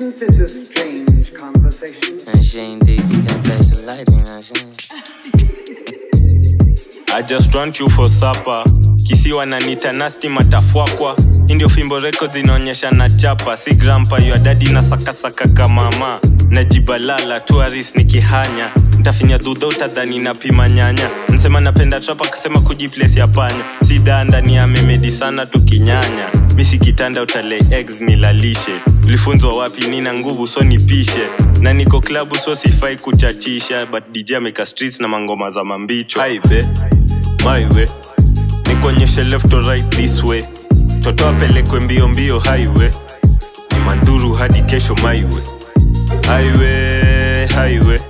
Isn't this a strange conversation? And she ain't deep, you can place the light in her, she ain't. I just want you for supper kisiwa nanita nasty matafwakwa Hii ndio fimbo records inaonyesha na chapa. Si grampa yo dadi na sakasaka kamama najibalala tuaris nikihanya ntafinya dhudha utadhani na pima nyanya. Nsema napenda trapa kasema kujiplesi ya panya. Si danda ya memedi sana tukinyanya. Misi kitanda utale eggs nilalishe ulifunzwa wapi nina nguvu so nipishe. Na niko klabu so sifai kuchachisha. But dj ameka streets na mangoma za mambicho Haibe, maiwe. Nikonyeshe left or right this way toto apelekwe mbio mbio haiwe ni manduru hadi kesho maiwe highway highway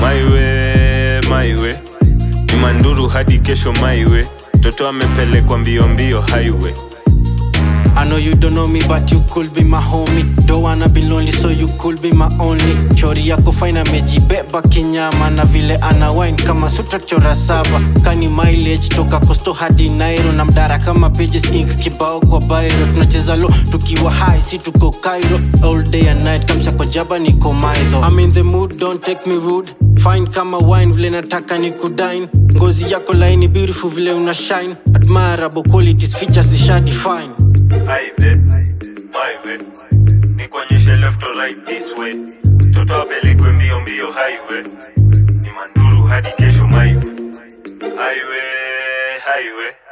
maiwe maiwe ni manduru hadi kesho maiwe toto amepelekwa mbio mbio highway I know you don't know me, but you could be my homie. Don't wanna be lonely, so you could be my only. Chori yako fine amejibeba kinyama na vile ana wine kama sutra chora saba. Kani mileage toka kosto hadi Nairo na mdara kama pages ink kibao kwa bairo. Tunacheza low tukiwa high, si tuko kairo All day and night kamsa kwa jaba niko maidho. I'm in the mood, don't take me rude. Fine kama wine vile nataka ni kudine. Ngozi yako laini beautiful vile una shine. Admirable qualities features isha define. my way. Nikuonyeshe left or right this way. Toto apelekwe mbio mbio highway. Ni manduru hadi kesho maiwe. Highway, highway eh?